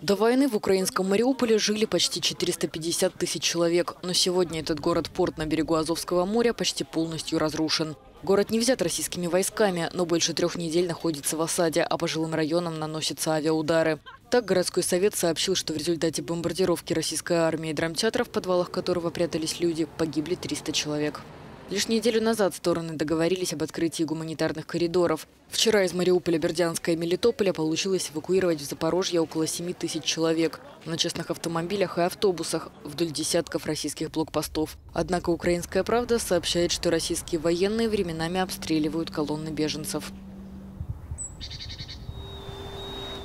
До войны в украинском Мариуполе жили почти 450 тысяч человек. Но сегодня этот город-порт на берегу Азовского моря почти полностью разрушен. Город не взят российскими войсками, но больше трех недель находится в осаде, а по жилым районам наносятся авиаудары. Так городской совет сообщил, что в результате бомбардировки российской армии драмтеатра, в подвалах которого прятались люди, погибли 300 человек. Лишь неделю назад стороны договорились об открытии гуманитарных коридоров. Вчера из Мариуполя, Бердянска и Мелитополя получилось эвакуировать в Запорожье около 7 тысяч человек на частных автомобилях и автобусах вдоль десятков российских блокпостов. Однако «Украинская правда» сообщает, что российские военные временами обстреливают колонны беженцев.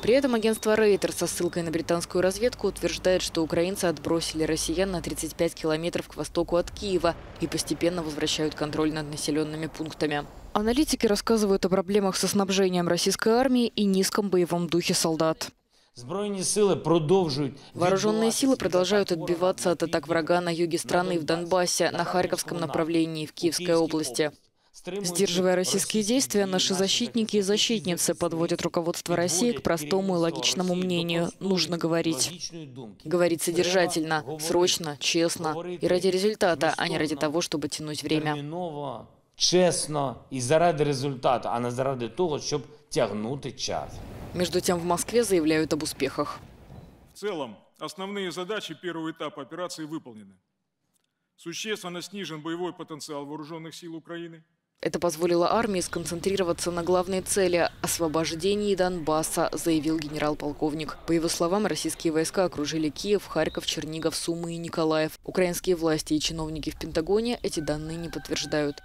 При этом агентство Рейтер со ссылкой на британскую разведку утверждает, что украинцы отбросили россиян на 35 километров к востоку от Киева и постепенно возвращают контроль над населенными пунктами. Аналитики рассказывают о проблемах со снабжением российской армии и низком боевом духе солдат. Вооруженные силы продолжают отбиваться от атак врага на юге страны в Донбассе, на Харьковском направлении, в Киевской области. Сдерживая российские действия, наши защитники и защитницы подводят руководство России к простому и логичному мнению. Нужно говорить. Говорить содержательно, срочно, честно и ради результата, а не ради того, чтобы тянуть время. чесно і заради результату, а не заради того, щоб тягнути час. Между тем в Москве заявляют об успехах. В целом, основные задачи первого этапа операции выполнены. Существенно снижен боевой потенциал вооруженных сил Украины. Это позволило армии сконцентрироваться на главной цели – освобождении Донбасса, заявил генерал-полковник. По его словам, российские войска окружили Киев, Харьков, Чернигов, Сумы и Николаев. Украинские власти и чиновники в Пентагоне эти данные не подтверждают.